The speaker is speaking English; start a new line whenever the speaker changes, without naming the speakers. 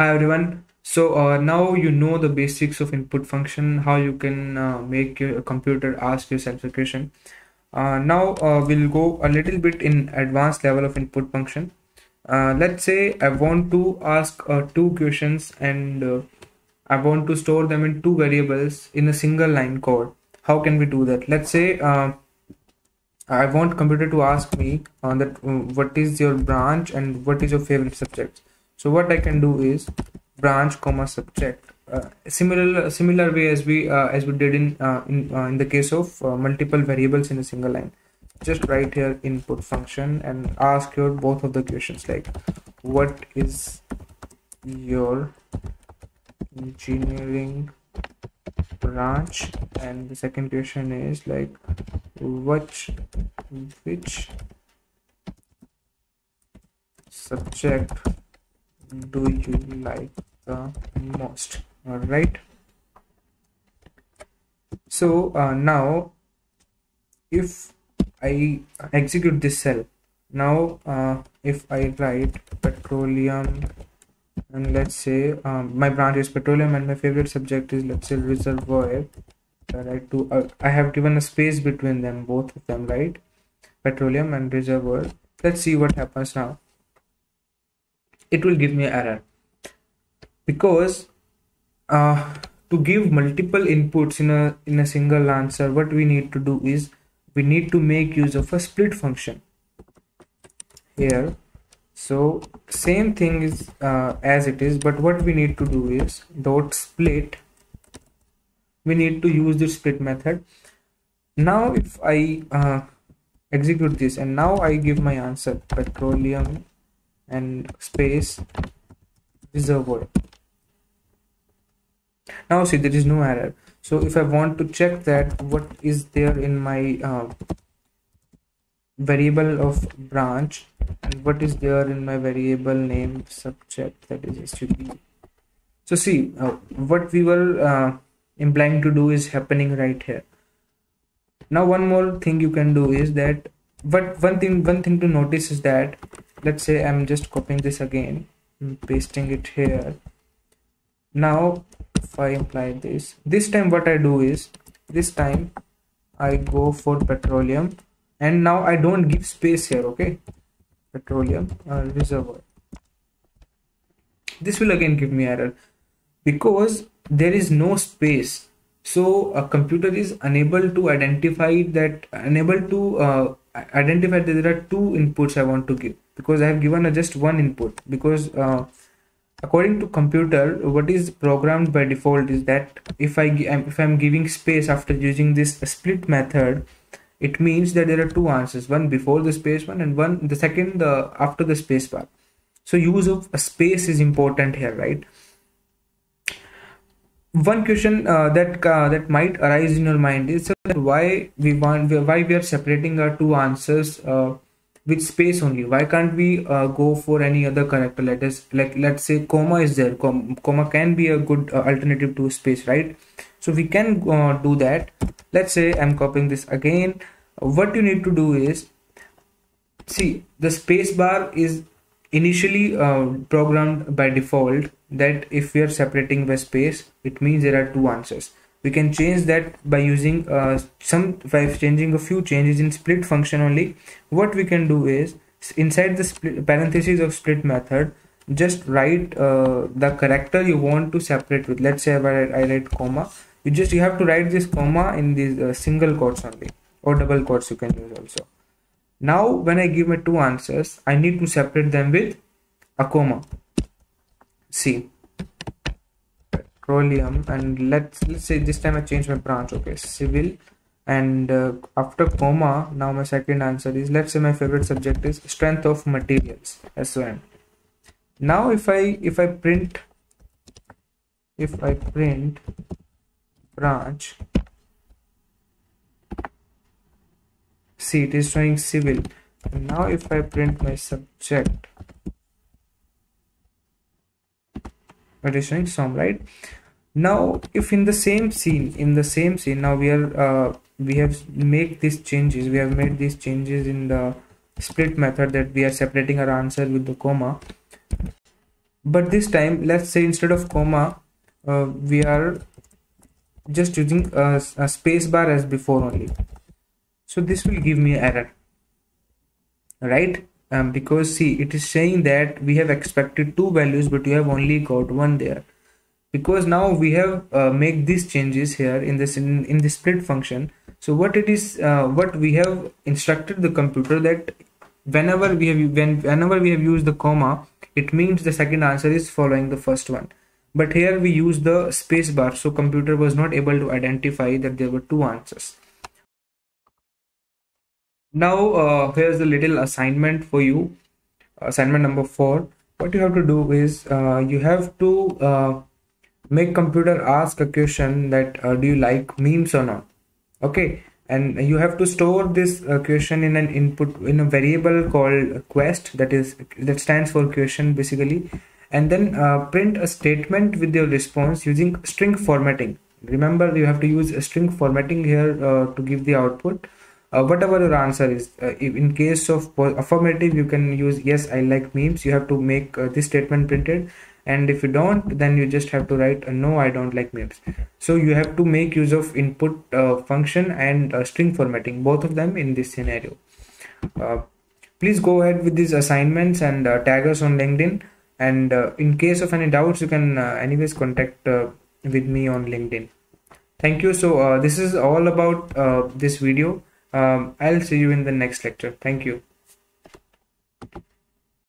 Hi everyone. So uh, now you know the basics of input function, how you can uh, make your computer ask yourself a question. Uh, now uh, we'll go a little bit in advanced level of input function. Uh, let's say I want to ask uh, two questions and I want to store them in two variables in a single line code. How can we do that? Let's say I want computer to ask me uh, that what is your branch and what is your favorite subject. So what I can do is branch comma subject. Uh, similar similar way as we uh, as we did in uh, in uh, in the case of uh, multiple variables in a single line. Just write here input function and ask your both of the questions like what is your engineering branch and the second question is like which which subject do you like the most? All right so uh, now if i execute this cell now uh, if i write petroleum and let's say um, my branch is petroleum and my favorite subject is let's say reservoir right to uh, i have given a space between them both of them right? Petroleum and reservoir. Let's see what happens now it will give me error. Because uh, to give multiple inputs in a in a single answer what we need to do is we need to make use of a split function. Here so same thing is uh, as it is but what we need to do is dot split we need to use the split method. Now if i uh, execute this and now i give my answer petroleum and space reservoir now see there is no error. So if i want to check that what is there in my uh, variable of branch and what is there in my variable name subject that is std so see uh, what we were uh, implying to do is happening right here. Now one more thing you can do is that but one thing one thing to notice is that let's say i'm just copying this again pasting it here. Now if i imply this this time what i do is this time i go for petroleum. And now i don't give space here okay? Petroleum uh, reservoir. This will again give me error. Because there is no space. So a computer is unable to identify that unable to uh, identify that there are two inputs i want to give because i have given just one input. Because uh, according to computer what is programmed by default is that if i if i'm giving space after using this split method it means that there are two answers one before the space one and one the second the after the space bar so use of a space is important here right? One question uh, that uh, that might arise in your mind is why we want why we are separating our two answers uh, with space only. Why can't we uh, go for any other character? Letters like let's say comma is there. Com comma can be a good uh, alternative to space right? So we can uh, do that. Let's say i'm copying this again. What you need to do is see the space bar is initially uh, programmed by default that if we are separating by space it means there are two answers we can change that by using uh, some by changing a few changes in split function only. What we can do is inside the split, parentheses of split method just write uh, the character you want to separate with. Let's say I write, comma. You just you have to write this comma in these uh, single quotes only or double quotes you can use also. Now when I give my two answers, I need to separate them with a comma. See petroleum and let's let's say this time I change my branch okay civil and uh, after comma now my second answer is let's say my favorite subject is strength of materials SOM now if I if I print if I print branch see it is showing civil. And now if I print my subject it is showing some right now if in the same scene in the same scene now we are uh, we have make these changes we have made these changes in the split method that we are separating our answer with the comma. But this time let's say instead of comma uh, we are just using a, a space bar as before only. So this will give me error right? Um, because see it is saying that we have expected two values but you have only got one there because now we have uh, make these changes here in this in, in the split function. So what it is uh, what we have instructed the computer that whenever we have when whenever we have used the comma it means the second answer is following the first one. But here we use the space bar so computer was not able to identify that there were two answers. Now uh, here's the little assignment for you. Assignment number four. What you have to do is uh, you have to uh, make computer ask a question that uh, do you like memes or not? Okay and you have to store this uh, question in an input in a variable called quest that is that stands for question basically. And then uh, print a statement with your response using string formatting. Remember you have to use string formatting here to give the output. Uh, whatever your answer is uh, in case of affirmative you can use yes i like memes. You have to make uh, this statement printed and if you don't then you just have to write uh, no i don't like memes so you have to make use of input uh, function and uh, string formatting both of them in this scenario. Please go ahead with these assignments and tag us on linkedin. And in case of any doubts you can anyways contact with me on linkedin. Thank you. So this is all about this video. Um, I'll see you in the next lecture. Thank you.